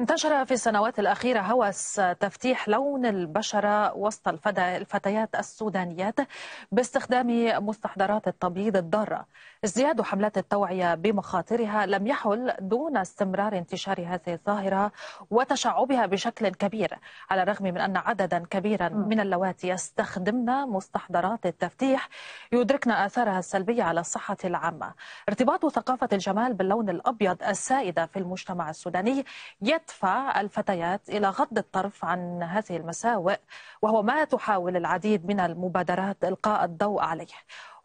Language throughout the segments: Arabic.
انتشر في السنوات الأخيرة هوس تفتيح لون البشرة وسط الفتيات السودانيات باستخدام مستحضرات التبييض الضارة. ازدياد حملات التوعية بمخاطرها لم يحل دون استمرار انتشار هذه الظاهرة وتشعبها بشكل كبير على الرغم من أن عددا كبيرا من اللواتي يستخدمن مستحضرات التفتيح يدركن آثارها السلبية على الصحة العامة. ارتباط ثقافة الجمال باللون الأبيض السائدة في المجتمع السوداني يدفع الفتيات إلى غض الطرف عن هذه المساوئ وهو ما تحاول العديد من المبادرات إلقاء الضوء عليه.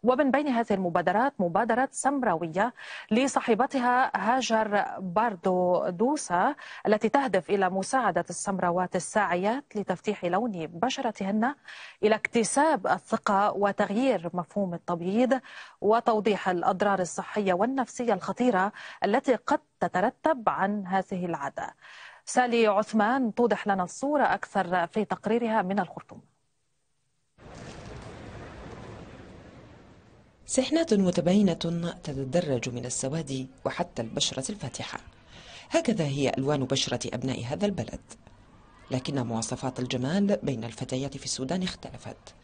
ومن بين هذه المبادرات مبادرة سمراوية لصاحبتها هاجر باردو دوسا التي تهدف إلى مساعدة السمراوات الساعيات لتفتيح لون بشرتهن إلى اكتساب الثقة وتغيير مفهوم التبييض وتوضيح الأضرار الصحية والنفسية الخطيرة التي قد تترتب عن هذه العادة. سالي عثمان توضح لنا الصورة أكثر في تقريرها من الخرطوم. سحنات متباينة تتدرج من السواد وحتى البشرة الفاتحة. هكذا هي ألوان بشرة أبناء هذا البلد. لكن مواصفات الجمال بين الفتيات في السودان اختلفت.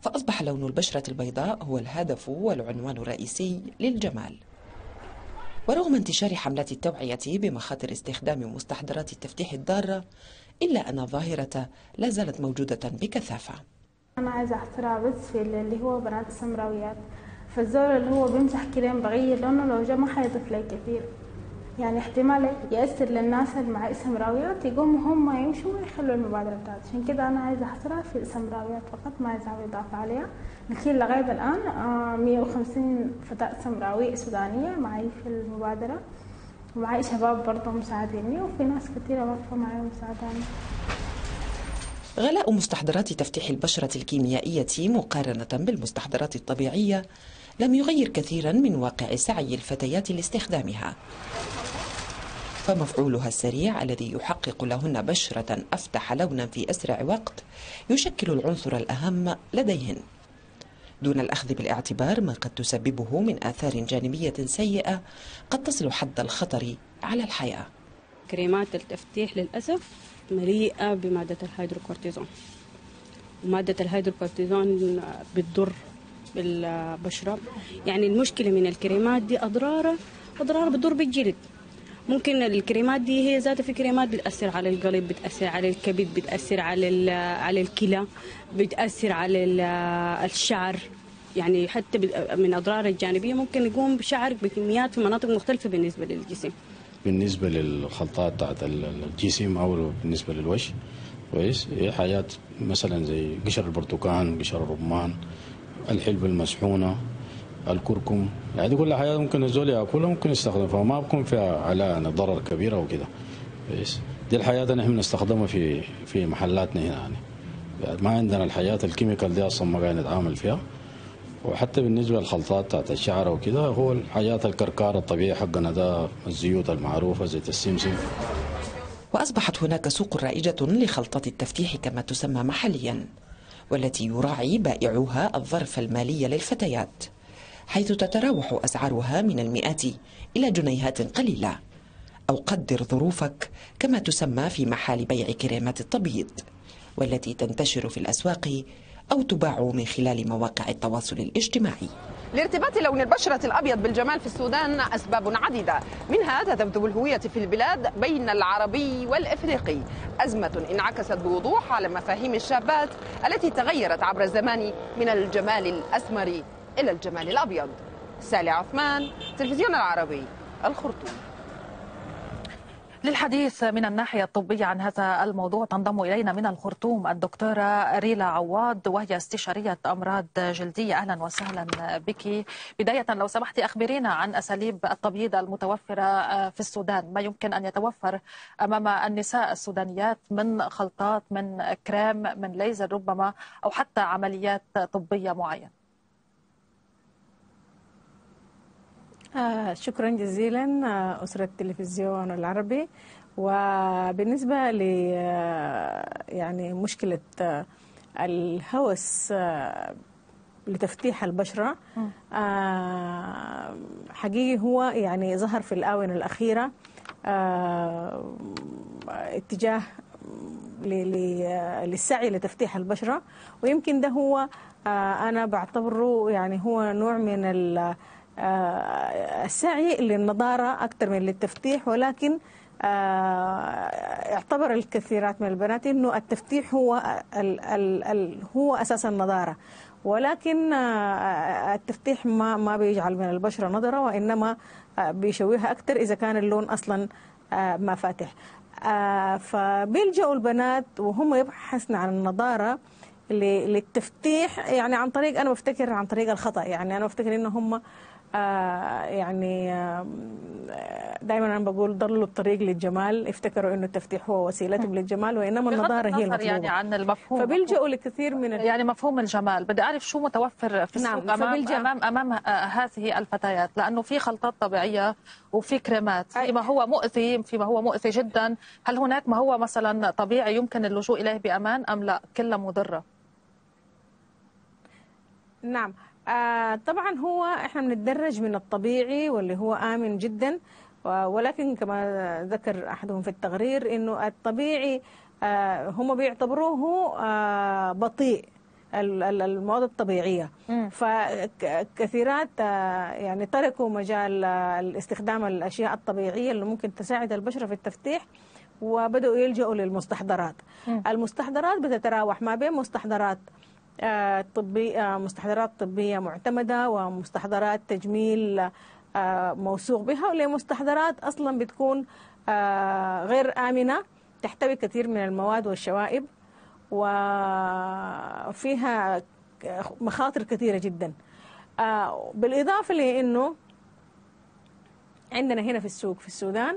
فأصبح لون البشرة البيضاء هو الهدف والعنوان الرئيسي للجمال. ورغم انتشار حملات التوعية بمخاطر استخدام مستحضرات التفتيح الضارة إلا أن الظاهرة لا زالت موجودة بكثافة. أنا عايزة أحصرها بس في اللي هو بنات السمراويات فالزول اللي هو بيمسح كريم بغير لونه لو جا ما حيضيف لي كثير يعني احتمال يأثر للناس اللي مع اسم راويات يقوموا هم يمشوا ويخلوا المبادرة بتاعتي. عشان كده أنا عايزة أحصرها في اسم راويات فقط ما عايزة إضافة عليها. لكن لغاية الآن 150 فتاة سمراوية سودانية معي في المبادرة. ومعي شباب برضه مساعديني وفي ناس كثيرة واقفة معي مساعداني غلاء مستحضرات تفتيح البشرة الكيميائية مقارنة بالمستحضرات الطبيعية. لم يغير كثيرا من واقع سعي الفتيات لاستخدامها. فمفعولها السريع الذي يحقق لهن بشرة أفتح لونا في أسرع وقت يشكل العنصر الأهم لديهن. دون الأخذ بالاعتبار ما قد تسببه من آثار جانبية سيئة قد تصل حد الخطر على الحياة. كريمات التفتيح للأسف مليئة بمادة الهيدروكورتيزون. ومادة الهيدروكورتيزون بتضر بالبشرة. يعني المشكلة من الكريمات دي أضرارها أضرار بتضر بالجلد. ممكن الكريمات دي هي ذاتها في كريمات بتأثر على القلب بتأثر على الكبد بتأثر على على الكلى بتأثر على الشعر. يعني حتى من أضرار الجانبية ممكن يقوم بشعر بكميات في مناطق مختلفة بالنسبة للجسم. بالنسبة للخلطات بتاعت الجسم أو بالنسبة للوجه كويس. هي حاجات مثلا زي قشر البرتقال قشر الرمان الحلب المسحونة الكركم يعني كلها حاجات ممكن الزول يأكلها ممكن يستخدمها فما بكون فيها على ضرر كبير أو كده. كويس دي الحياة اللي إحنا بنستخدمها في في محلاتنا هنا يعني. ما عندنا الحياة الكيميكال دي أصلا ما قاعد نتعامل فيها. وحتى بالنسبة للخلطات بتاعت الشعر وكده هو الحاجات الكركار الطبيعي حقنا ده الزيوت المعروفة زيت السمسم. وأصبحت هناك سوق رائجة لخلطات التفتيح كما تسمى محليا. والتي يراعي بائعوها الظرف المالي للفتيات حيث تتراوح أسعارها من المئات إلى جنيهات قليلة. أو قدر ظروفك كما تسمى في محال بيع كريمات التبييض والتي تنتشر في الأسواق أو تباع من خلال مواقع التواصل الاجتماعي. لارتباط لون البشرة الأبيض بالجمال في السودان أسباب عديدة. منها تذبذب الهوية في البلاد بين العربي والإفريقي. أزمة انعكست بوضوح على مفاهيم الشابات التي تغيرت عبر الزمان من الجمال الأسمر إلى الجمال الأبيض. سالي عثمان تلفزيون العربي الخرطوم. للحديث من الناحية الطبية عن هذا الموضوع تنضم إلينا من الخرطوم الدكتورة ريلا عواد وهي استشارية أمراض جلدية. أهلا وسهلا بك. بداية لو سمحتي أخبرينا عن أساليب التبييض المتوفرة في السودان. ما يمكن أن يتوفر أمام النساء السودانيات من خلطات من كريم من ليزر ربما أو حتى عمليات طبية معينة؟ آه شكرا جزيلا آه أسرة التلفزيون العربي. وبالنسبة ل يعني مشكلة الهوس لتفتيح البشرة آه، حقيقي هو يعني ظهر في الآونة الأخيرة آه، اتجاه للسعي لتفتيح البشرة. ويمكن ده هو آه، أنا بعتبره يعني هو نوع من آه، السعي للنضارة أكثر من للتفتيح ولكن آه، اعتبر الكثيرات من البنات إنه التفتيح هو ال ال ال هو أساس النضاره ولكن آه، التفتيح ما ما بيجعل من البشره نضره وإنما آه، بيشويها أكثر إذا كان اللون أصلا آه، ما فاتح. آه، فبيلجأوا البنات وهم يبحثن عن النضاره للتفتيح. يعني عن طريق أنا بفتكر عن طريق الخطأ. يعني أنا بفتكر ان هم آه يعني دائما أنا بقول ضلوا الطريق للجمال افتكروا إنه التفتيح هو وسيلتهم للجمال وإنما بغض النضاره هي النظر المطلوبة. يعني عن المفهوم. فبيلجأوا لكثير من ال- يعني مفهوم الجمال. بدي أعرف شو متوفر في نعم، السوق امام فبالجا- امام أمام آه، هذه الفتيات لأنه في خلطات طبيعية وفي كريمات. أي. فيما هو مؤذي فيما هو مؤذي جدا هل هناك ما هو مثلا طبيعي يمكن اللجوء إليه بأمان أم لا؟ كلها مضرة. نعم. آه طبعا هو إحنا بنتدرج من الطبيعي واللي هو آمن جدا ولكن كما ذكر أحدهم في التقرير إنه الطبيعي آه هم بيعتبروه آه بطيء ال- ال- المواد الطبيعية مم. فكثيرات آه، يعني تركوا مجال آه، الاستخدام الأشياء الطبيعية اللي ممكن تساعد البشره في التفتيح وبدأوا يلجأوا للمستحضرات مم. المستحضرات بتتراوح ما بين مستحضرات طبي آه، مستحضرات طبية معتمدة ومستحضرات تجميل آه، موثوق بها ولمستحضرات أصلا بتكون آه، غير آمنة تحتوي كثير من المواد والشوائب وفيها مخاطر كثيرة جدا. آه، بالإضافة لأنه عندنا هنا في السوق في السودان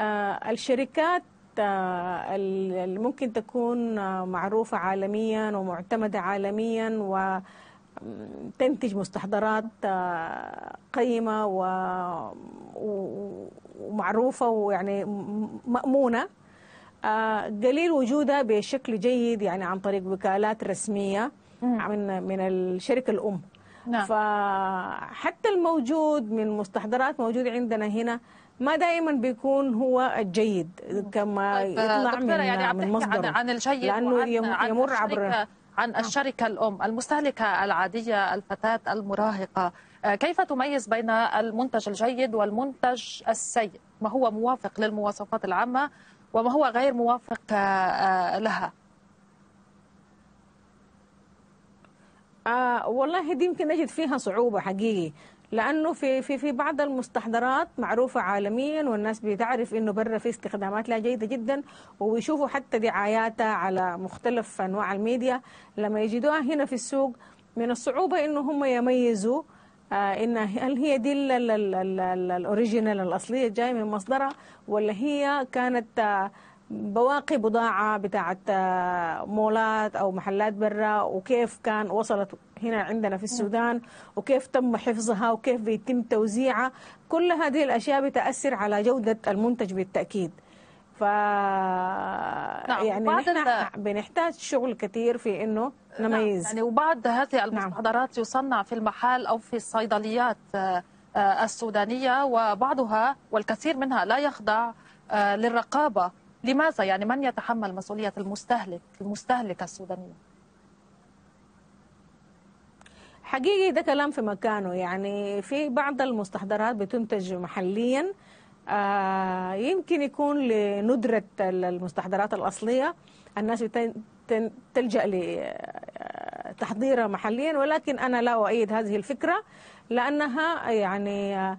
آه، الشركات آه، اللي ممكن تكون معروفة عالميا ومعتمدة عالميا وتنتج مستحضرات آه، قيمة ومعروفة ويعني مأمونة. آه، قليل وجودها بشكل جيد يعني عن طريق وكالات رسمية من من الشركة الأم. نعم. فحتى الموجود من مستحضرات موجود عندنا هنا ما دائما بيكون هو الجيد كما طيب، يطلع دكتورة من يعني من تحكي عن, عن الجيد يم- عن يمر عبر الشركة عن الشركة الأم المستهلكة العادية الفتاة المراهقة. آه، كيف تميز بين المنتج الجيد والمنتج السيء؟ ما هو موافق للمواصفات العامة وما هو غير موافق آه، آه، لها؟ آه والله دي يمكن نجد فيها صعوبة حقيقي. لأنه في في في بعض المستحضرات معروفة عالميا والناس بتعرف إنه برا في استخدامات لها جيدة جدا ويشوفوا حتى دعاياتها على مختلف أنواع الميديا. لما يجدوها هنا في السوق من الصعوبة إنه هم يميزوا آه إن هل هي دي ال- ال- ال- ال- ال- الأوريجينال الأصلية جاية من مصدرها ولا هي كانت آه بواقي بضاعة بتاعت آه، مولات أو محلات برا وكيف كان وصلت هنا عندنا في السودان وكيف تم حفظها وكيف بيتم توزيعها. كل هذه الأشياء بتأثر على جودة المنتج بالتأكيد. ف يعني وبعض نحن ال- بنحتاج شغل كثير في إنه نميز. يعني وبعض هذه المستحضرات يصنع في المحال أو في الصيدليات آه، آه، السودانية وبعضها والكثير منها لا يخضع للرقابة. لماذا يعني من يتحمل مسؤولية المستهلك المستهلكة السودانية؟ حقيقي ده كلام في مكانه. يعني في بعض المستحضرات بتنتج محليا آه، يمكن يكون لندرة المستحضرات الأصلية. الناس تلجأ لتحضيرها محليا ولكن أنا لا أؤيد هذه الفكرة لأنها يعني آه،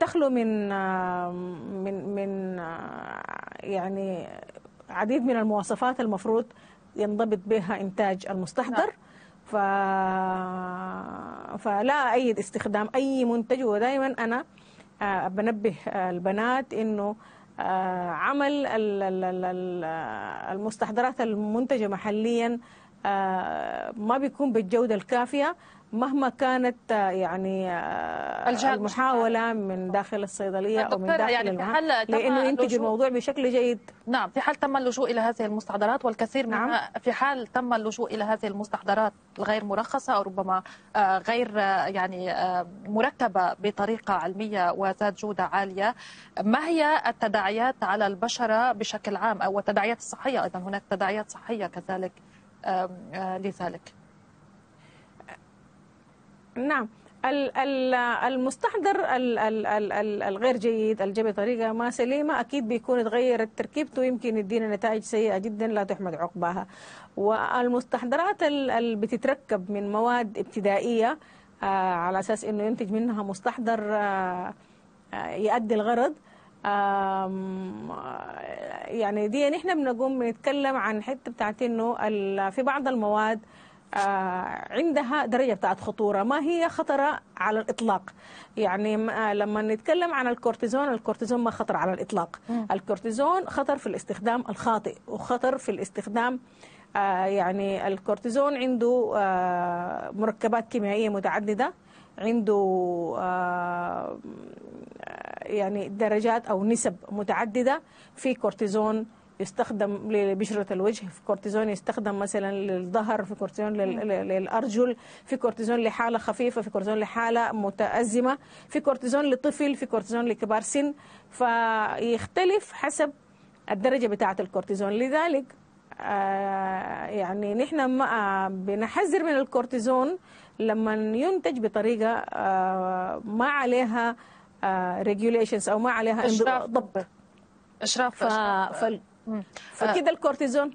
تخلو من من من يعني عديد من المواصفات المفروض ينضبط بها إنتاج المستحضر. ف... فلا أيد استخدام أي منتج. ودائما أنا آه، بنبه البنات إنه آه، عمل ال- ال- ال- ال- المستحضرات المنتجة محليا آه، ما بيكون بالجودة الكافية. مهما كانت آه، يعني آه، الجهة المحاولة من داخل الصيدلية أو من داخل يعني في المهام حال تم لأنه ينتج الموضوع بشكل جيد. نعم في حال تم اللجوء إلى هذه المستحضرات والكثير نعم. منها في حال تم اللجوء إلى هذه المستحضرات الغير مرخصة أو ربما آه، غير يعني مركبة بطريقة علمية وذات جودة عالية. ما هي التداعيات على البشرة بشكل عام؟ أو التداعيات الصحية أيضا هناك تداعيات صحية كذلك لذلك. نعم. ال- ال- المستحضر ال- ال- ال- ال- الغير جيد اللي بطريقه ما سليمة أكيد بيكون اتغيرت تركيبته يمكن يدينا نتائج سيئة جدا لا تحمد عقباها. والمستحضرات ال- اللي بتتركب من مواد ابتدائية آه، على أساس إنه ينتج منها مستحضر آه، آه، يؤدي الغرض. يعني دي نحن بنقوم بنتكلم عن حتة بتاعت إنه في بعض المواد عندها درجة بتاعت خطورة. ما هي خطرة على الإطلاق؟ يعني آه، لما نتكلم عن الكورتيزون الكورتيزون ما خطر على الإطلاق. الكورتيزون خطر في الاستخدام الخاطئ وخطر في الاستخدام آه، يعني الكورتيزون عنده آه، مركبات كيميائية متعددة عنده آه، يعني درجات أو نسب متعددة في كورتيزون يستخدم لبشرة الوجه في كورتيزون يستخدم مثلا للظهر في كورتيزون لل- لل- للأرجل في كورتيزون لحالة خفيفة في كورتيزون لحالة متأزمة في كورتيزون لطفل في كورتيزون لكبار سن. فيختلف حسب الدرجة بتاعة الكورتيزون. لذلك آه، يعني نحن بنحذر من الكورتيزون لما ينتج بطريقة آه، ما عليها regulations أو ما عليها ضبط. إشراف ف... فال... فكده الكورتيزون.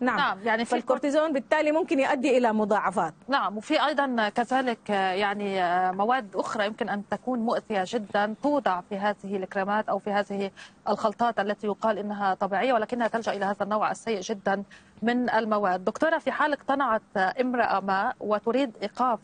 نعم, نعم، يعني في فالكورتيزون بالتالي ممكن يؤدي إلى مضاعفات. نعم وفي أيضا كذلك آه، يعني آه، مواد أخرى يمكن أن تكون مؤذية جدا توضع في هذه الكريمات أو في هذه الخلطات التي يقال إنها طبيعية ولكنها تلجأ إلى هذا النوع السيء جدا من المواد. دكتورة في حال اقتنعت امرأة ما وتريد إيقاف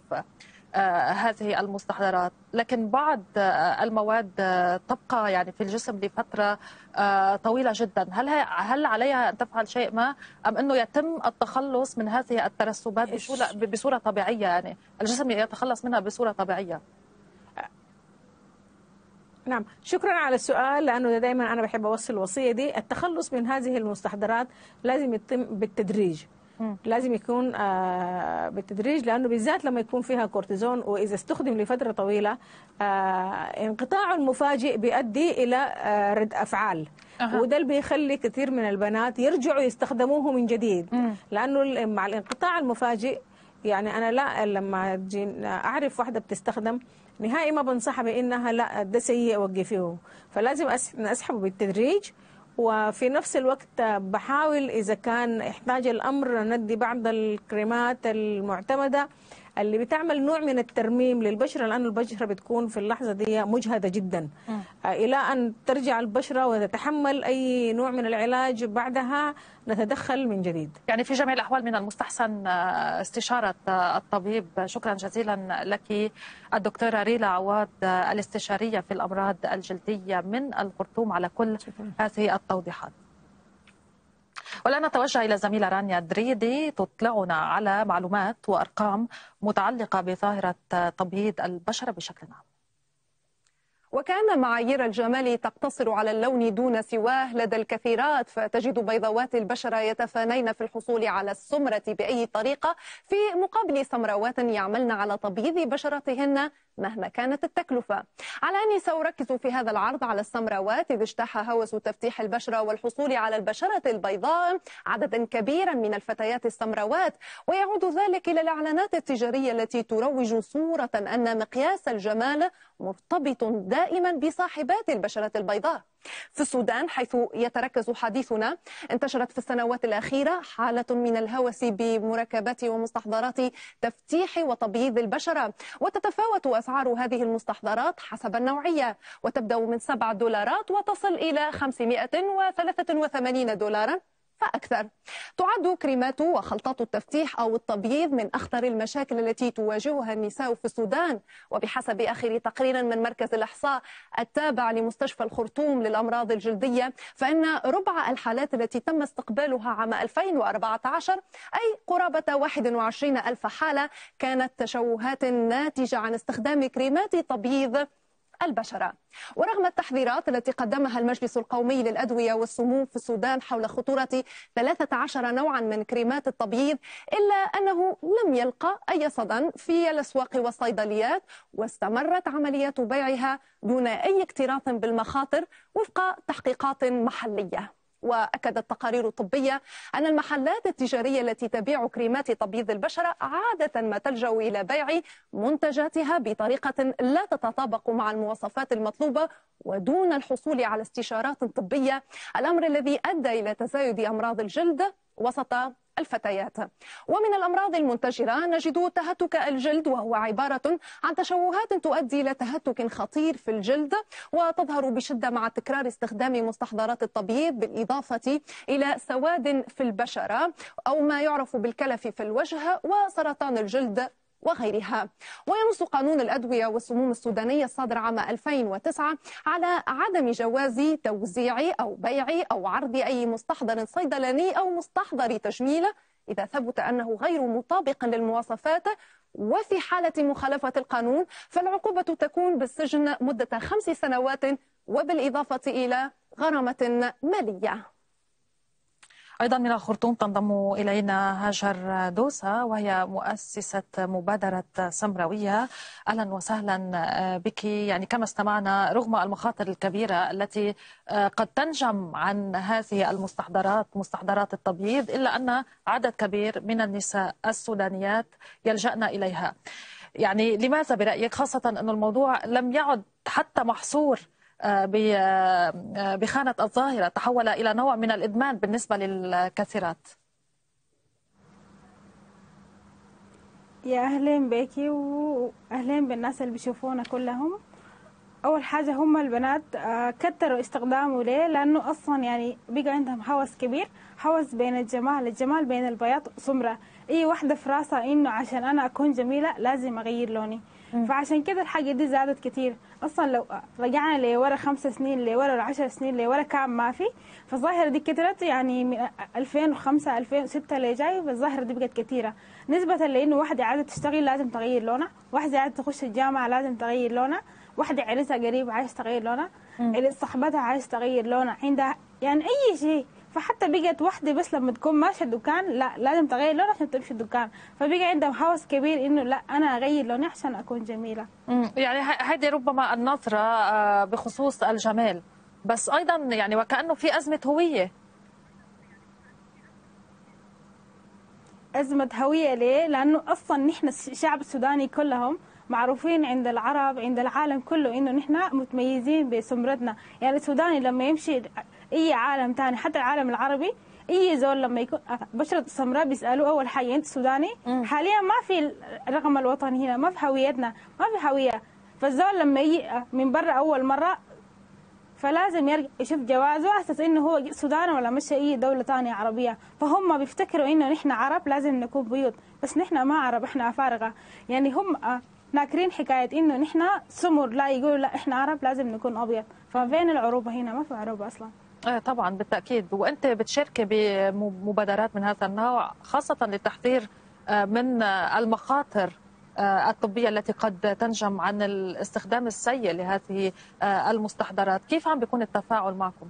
هذه المستحضرات. لكن بعض آه، المواد آه، تبقى يعني في الجسم لفترة آه، طويلة جدا. هل هل عليها أن تفعل شيء ما أم أنه يتم التخلص من هذه الترسبات بصورة, طبيعية يعني؟ الجسم يتخلص منها بصورة طبيعية. نعم. شكرا على السؤال لأنه دائما أنا بحب أوصل الوصية دي التخلص من هذه المستحضرات لازم يتم بالتدريج. لازم يكون آه، بالتدريج لأنه بالذات لما يكون فيها كورتيزون وإذا استخدم لفترة طويلة آه، انقطاعه المفاجئ بيؤدي إلى آه، رد أفعال. أها. وده اللي بيخلي كثير من البنات يرجعوا يستخدموه من جديد. لأنه مع الانقطاع المفاجئ يعني أنا لا لما أعرف واحدة بتستخدم نهائي ما بنصحها بإنها لا ده سيء وقفيه. فلازم اسحبه بالتدريج وفي نفس الوقت بحاول إذا كان يحتاج الأمر ندي بعض الكريمات المعتمدة اللي بتعمل نوع من الترميم للبشرة لأن البشرة بتكون في اللحظة دي مجهدة جدا. آه، إلى أن ترجع البشرة وتتحمل أي نوع من العلاج بعدها نتدخل من جديد. يعني في جميع الأحوال من المستحسن آه، استشارة آه، الطبيب. شكرا جزيلا لك الدكتورة ريلا عواد الاستشارية في الأمراض الجلدية من الخرطوم على كل هذه التوضيحات. والآن نتوجه إلى زميلة رانيا دريدي تطلعنا على معلومات وأرقام متعلقة بظاهرة تبييض البشرة بشكل عام. وكأن معايير الجمال تقتصر على اللون دون سواه لدى الكثيرات فتجد بيضاوات البشرة يتفانين في الحصول على السمرة بأي طريقة في مقابل سمراوات يعملن على تبييض بشرتهن. مهما كانت التكلفة. على أني سأركز في هذا العرض على السمراوات إذ اجتاح هوس تفتيح البشرة والحصول على البشرة البيضاء عددا كبيرا من الفتيات السمراوات ويعود ذلك إلى الإعلانات التجارية التي تروج صورة أن مقياس الجمال مرتبط دائما بصاحبات البشرة البيضاء. في السودان حيث يتركز حديثنا انتشرت في السنوات الأخيرة حالة من الهوس بمركبات ومستحضرات تفتيح وتبييض البشرة. وتتفاوت أسعار هذه المستحضرات حسب النوعية. وتبدأ من 7 دولارات وتصل إلى 583 دولارا. فأكثر. تعد كريمات وخلطات التفتيح أو التبييض من أخطر المشاكل التي تواجهها النساء في السودان. وبحسب آخر تقرير من مركز الإحصاء التابع لمستشفى الخرطوم للأمراض الجلدية فإن ربع الحالات التي تم استقبالها عام 2014 أي قرابة 21 ألف حالة كانت تشوهات ناتجة عن استخدام كريمات تبييض البشرة. ورغم التحذيرات التي قدمها المجلس القومي للأدوية والسموم في السودان حول خطورة 13 نوعا من كريمات التبييض إلا أنه لم يلقى أي صدى في الأسواق والصيدليات واستمرت عملية بيعها دون أي اكتراث بالمخاطر وفق تحقيقات محلية. وأكدت تقارير طبية أن المحلات التجارية التي تبيع كريمات تبييض البشرة عادة ما تلجأ إلى بيع منتجاتها بطريقة لا تتطابق مع المواصفات المطلوبة ودون الحصول على استشارات طبية. الأمر الذي أدى إلى تزايد أمراض الجلد وسط الفتيات. ومن الأمراض المنتشرة نجد تهتك الجلد وهو عبارة عن تشوهات تؤدي إلى تهتك خطير في الجلد وتظهر بشدة مع تكرار استخدام مستحضرات التبييض بالإضافة إلى سواد في البشرة أو ما يعرف بالكلف في الوجه وسرطان الجلد وغيرها. وينص قانون الأدوية والسموم السودانية الصادر عام 2009 على عدم جواز توزيع أو بيع أو عرض أي مستحضر صيدلاني أو مستحضر تجميل إذا ثبت أنه غير مطابق للمواصفات. وفي حالة مخالفة القانون فالعقوبة تكون بالسجن مدة خمس سنوات وبالإضافة إلى غرامة مالية. أيضا من الخرطوم تنضم إلينا هاجر دوسة وهي مؤسسة مبادرة سمراوية. أهلا وسهلا بك. يعني كما استمعنا رغم المخاطر الكبيرة التي قد تنجم عن هذه المستحضرات مستحضرات التبييض إلا أن عدد كبير من النساء السودانيات يلجأن إليها. يعني لماذا برأيك؟ خاصة أن الموضوع لم يعد حتى محصور بخانة الظاهرة تحول إلى نوع من الإدمان بالنسبة للكثيرات يا أهلين بيكي وأهلين بالناس اللي بيشوفونا كلهم. أول حاجة هم البنات كتروا استخدامه ليه؟ لأنه أصلا يعني بقى عندهم هوس كبير هوس بين الجمال الجمال بين البياض سمرة. أي واحدة في راسها إنه عشان أنا أكون جميلة لازم أغير لوني. فعشان كده الحاجة دي زادت كتير. أصلا لو رجعنا لورا خمس سنين لورا عشر سنين لورا كام ما في فالظاهرة دي كترت يعني من 2005 2006 اللي جاي فالظاهرة دي بقت كتيرة. نسبة لأنه واحدة عادة تشتغل لازم تغير لونها واحدة عادة تخش الجامعة لازم تغير لونها واحدة عرسها قريب عايز تغير لونها صاحبتها عايز تغير لونها عندها يعني أي شيء. فحتى بقت واحدة بس لما تكون ماشية الدكان لا لازم تغير لون عشان تمشي الدكان. فبقى عندهم هوس كبير إنه لا أنا أغير لوني عشان أكون جميلة. يعني هذه ربما النظرة بخصوص الجمال. بس أيضا يعني وكأنه في أزمة هوية. أزمة هوية ليه؟ لأنه أصلا نحن الشعب السوداني كلهم معروفين عند العرب عند العالم كله إنه نحن متميزين بسمرتنا. يعني السوداني لما يمشي أي عالم تاني حتى العالم العربي أي زول لما يكون بشرة السمراء بيسالوه أول حاجة أنت سوداني؟ م. حاليا ما في الرقم الوطني هنا ما في هويتنا ما في هوية. فالزول لما يجي من برا أول مرة فلازم يرجع يشوف جوازه أساس إنه هو سوداني ولا مش أي دولة ثانية عربية. فهم بيفتكروا إنه نحن عرب لازم نكون بيوت. بس نحن ما عرب إحنا أفارقة. يعني هم ناكرين حكاية إنه نحن سمر لا يقولوا لا إحنا عرب لازم نكون أبيض. ففين العروبة هنا؟ ما في عروبة أصلا. آه طبعا بالتأكيد. وأنت بتشاركي بمبادرات من هذا النوع خاصة للتحذير من المخاطر الطبية التي قد تنجم عن الاستخدام السيء لهذه المستحضرات. كيف عم بيكون التفاعل معكم؟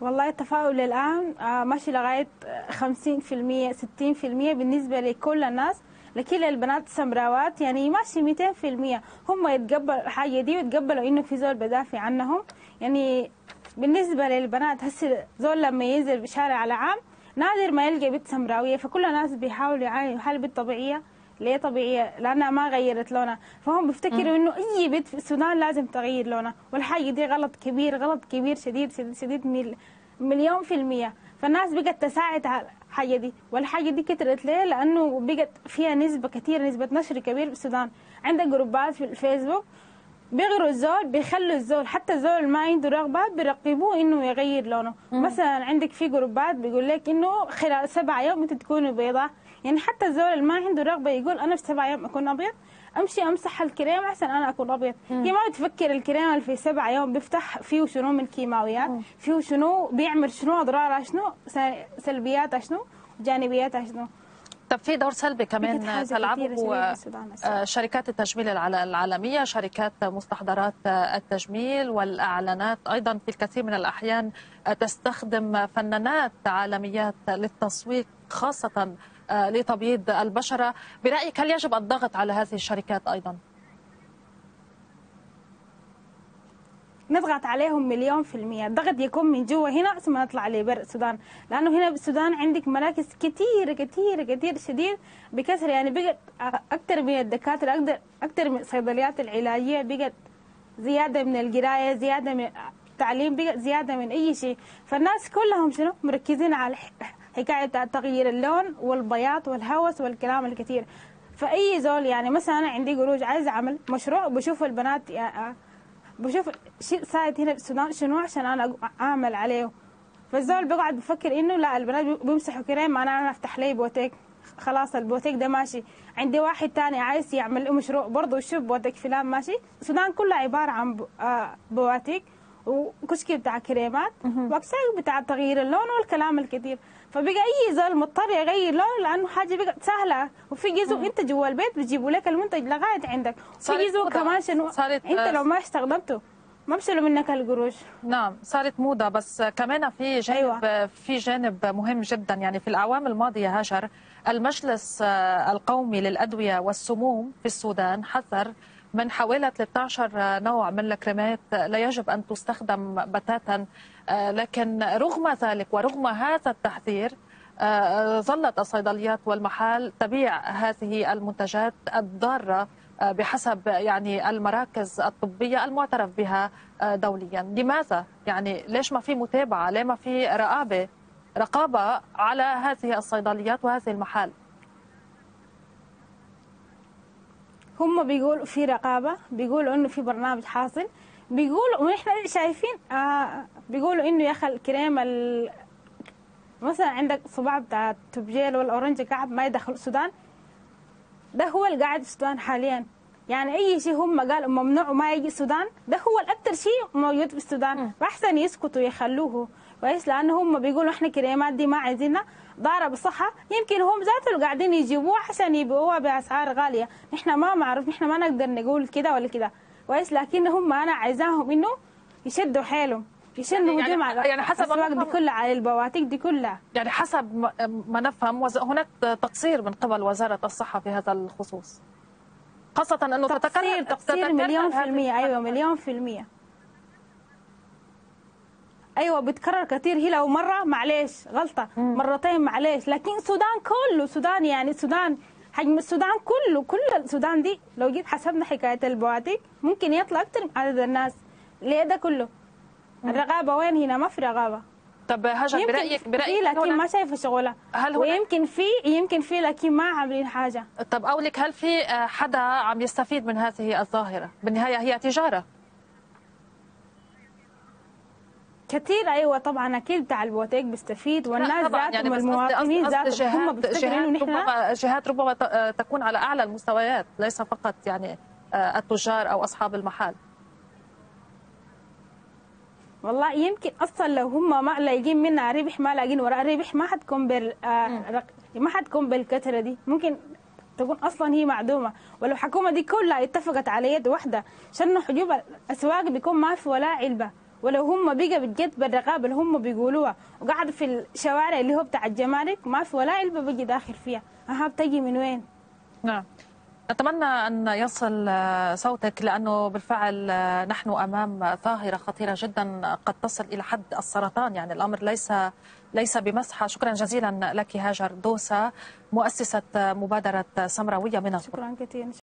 والله التفاعل الآن ماشي لغاية 50% 60% بالنسبة لكل الناس. لكل البنات السمراوات يعني ماشي 200% هم يتقبلوا الحاجة دي ويتقبلوا إنه في زول بدافع عنهم. يعني بالنسبة للبنات هسه زول لما ينزل بشارع العام نادر ما يلقى بنت سمراوية. فكل الناس بيحاولوا يعانوا هل بنت طبيعية؟ ليه طبيعية؟ لأنها ما غيرت لونها. فهم بيفتكروا إنه أي بنت في السودان لازم تغير لونها. والحاجة دي غلط كبير غلط كبير شديد شديد شديد مليون في المية. فالناس بقت تساعد على الحاجة دي والحاجة دي كترت ليه؟ لأنه بقت فيها نسبة كثير نسبة نشر كبير في السودان. عندك جروبات في الفيسبوك بيغروا الزول بيخلوا الزول حتى الزول اللي ما عنده رغبة بيرقبوه إنه يغير لونه. مثلا عندك في جروبات بيقول لك إنه خلال سبعة يوم انت تكوني بيضاء. يعني حتى الزول اللي ما عنده رغبة يقول أنا في سبعة يوم أكون أبيض أمشي أمسح الكريم أحسن أنا أكون أبيض. هي ما بتفكر الكريم اللي في سبعة يوم بيفتح فيه شنو من كيماويات فيه شنو بيعمل شنو اضرارها شنو سلبياتها شنو جانبياتها شنو. طب في دور سلبي كمان تلعبه. آه، شركات التجميل العالمية شركات مستحضرات آه، التجميل والإعلانات. أيضا في الكثير من الأحيان آه، تستخدم فنانات عالميات للتسويق خاصة آه، لتبييض البشرة. برأيك هل يجب الضغط على هذه الشركات أيضا؟ نضغط عليهم مليون في المية. الضغط يكون من جوا هنا ثم نطلع لبر السودان لأنه هنا بالسودان عندك مراكز كتيرة كتيرة كتير شديد بكثرة. يعني بقت أكتر من الدكاترة أكتر, أكتر من الصيدليات العلاجية بقت زيادة من القراية زيادة من التعليم بقت زيادة من أي شيء. فالناس كلهم شنو؟ مركزين على حكاية تغيير اللون والبياض والهوس والكلام الكثير. فأي زول يعني مثلا أنا عندي قروج عايز أعمل مشروع بشوف البنات يا- بشوف شيء سايد هنا بالسودان شنو عشان أنا أق- أعمل عليه. فالزول بيقعد بفكر إنه لا البنات بي- بيمسحوا كريم أنا أنا أفتح لي بوتيك. خلاص البوتيك ده ماشي. عندي واحد تاني عايز يعمل له مشروع برضه يشوف بوتيك فلان ماشي. السودان كلها عبارة عن آه، بواتيك وكشك بتاع كريمات. وأكشاك بتاع تغيير اللون والكلام الكثير. فبقى أي زول مضطر يغير. لون لأنه حاجة بقت سهلة. وفي جزء أنت جوا البيت بيجيبوا لك المنتج لغاية عندك. في صارت جزء موضة. كمان شنو؟ صارت- أنت لو ما استخدمته ما بشيلوا منك القروش. نعم صارت موضة. بس كمان في جانب أيوة. في جانب مهم جدا. يعني في الأعوام الماضية هاجر المجلس آه، القومي للأدوية والسموم في السودان حذر من حوالي 13 نوع من الكريمات لا يجب أن تستخدم بتاتا آه، لكن رغم ذلك ورغم هذا التحذير آه، ظلت الصيدليات والمحال تبيع هذه المنتجات الضارة آه، بحسب يعني المراكز الطبية المعترف بها دوليا لماذا؟ يعني ليش ما في متابعة؟ ليه ما في رقابة رقابة على هذه الصيدليات وهذه المحال؟ هم بيقولوا في رقابة بيقولوا إنه في برنامج حاصل. بيقولوا ونحن شايفين آه بيقولوا إنه يا أخي الكريم ال... مثلا عندك صباع بتاع التوبجيل والأورنج كعب ما يدخل السودان. ده هو اللي قاعد في السودان حاليا. يعني أي شيء هم قالوا ممنوع وما يجي السودان ده هو الأكثر شيء موجود في السودان. فاحسن يسكتوا يخلوه. كويس لأنه هم بيقولوا إحنا كريمات دي ما عايزينها. ضارة بالصحة. يمكن هم ذاته اللي قاعدين يجيبوها عشان يبيعوها بأسعار غالية. نحن ما معروف نحن ما نقدر نقول كده ولا كده. كويس لكن هم أنا عايزاهم إنه يشدوا حيلهم يشدوا يعني- على يعني حسب ما الاسواق دي كلها على البواتيك دي كلها. يعني حسب ما- نفهم وز- هناك تقصير من قبل وزارة الصحة في هذا الخصوص. خاصة أنه تقصير تتكرر تقصير تتكرر مليون في المية. أيوة. مليون في المية. أيوة بتكرر كتير. هي لو مرة معلش غلطة. مرتين معلش لكن السودان كله السودان يعني السودان حجم السودان كله كل السودان دي لو جيت حسبنا حكاية البواتيك ممكن يطلع أكتر من عدد الناس. ليه ده كله؟ الرقابة وين هنا؟ ما في رقابة. طب هاجر في برأيك لكن ما شايفة شغلها. هل هناك- ويمكن في يمكن في لكن ما عاملين حاجة. طب أقولك هل في آه، حدا عم يستفيد من هذه الظاهرة؟ بالنهاية هي تجارة. كثير أيوه طبعا أكيد بتاع البوتيك بيستفيد والناس ذاتهم قصدي- المواطنين ذاتهم هم جهات بيفتكروا ربما جهات ربما ت- تكون على أعلى المستويات ليس فقط يعني آه، التجار أو أصحاب المحال. والله يمكن أصلا لو هم ما لاقين منها ربح ما لاقين وراء ربح ما حتكون بال آه. ما حتكون بالكثرة دي. ممكن تكون أصلا هي معدومة. ولو الحكومة دي كلها اتفقت على يد واحدة عشان حجوب الأسواق بيكون ما في ولا علبة. ولو هم بقى بجد بالرقابه اللي هم بيقولوها. وقعدوا في الشوارع اللي هو بتاع الجمارك ما في ولا علبة بيجي داخل فيها. أها بتجي من وين؟ نعم. نتمنى أن يصل آه، صوتك لأنه بالفعل آه، نحن أمام ظاهرة خطيرة جدا قد تصل إلى حد السرطان. يعني الأمر ليس ليس بمسحة. شكرا جزيلا لك هاجر دوسة مؤسسة مبادرة سمراوية من القرى شكرا كثير